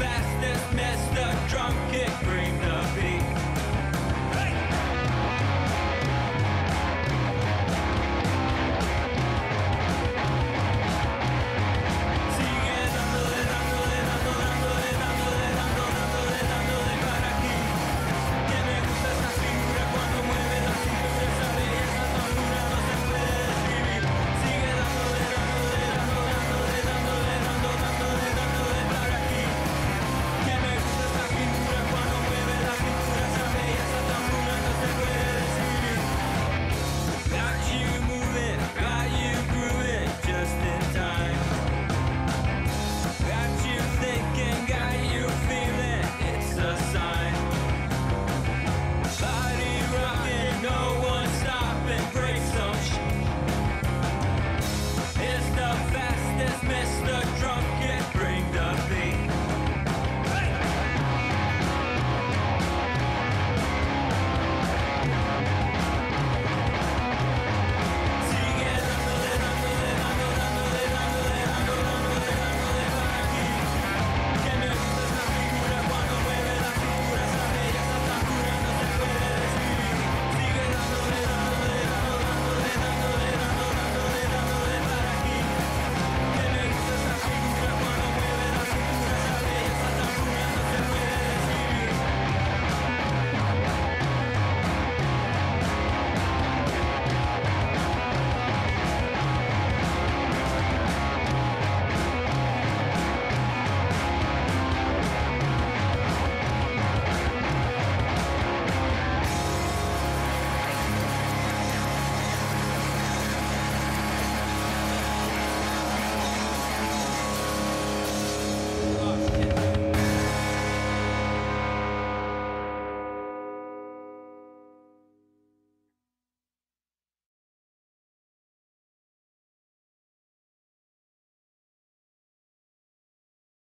fast.